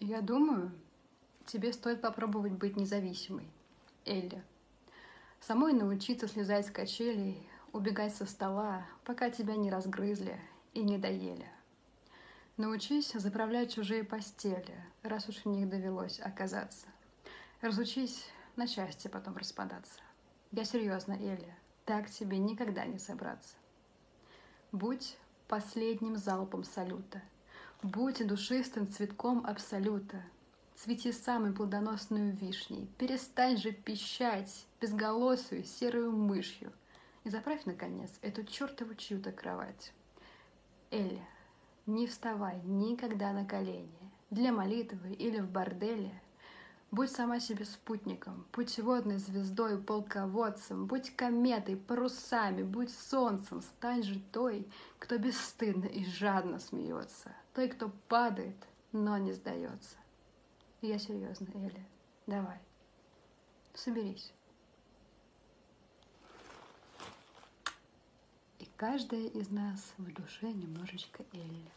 Я думаю, тебе стоит попробовать быть независимой, Элли. Самой научиться слезать с качелей, убегать со стола, пока тебя не разгрызли и не доели. Научись заправлять чужие постели, раз уж в них довелось оказаться. Разучись на счастье потом распадаться. Я серьезно, Элли, так тебе никогда не собраться. Будь последним залпом салюта — Будь душистым цветком абсолюта, Цвети самой плодоносную вишней, Перестань же пищать безголосую серую мышью. И заправь, наконец, эту чертову чью-то кровать. Элли, не вставай никогда на колени, Для молитвы или в борделе. Будь сама себе спутником, путеводной звездой, полководцем, Будь кометой, парусами, будь солнцем, Стань же той, кто бесстыдно и жадно смеется — той, кто падает, но не сдается. Я серьезно, Эля. Давай. Соберись. И каждая из нас в душе немножечко Элли.